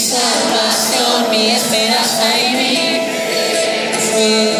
salvación, mi esperanza y mi fe.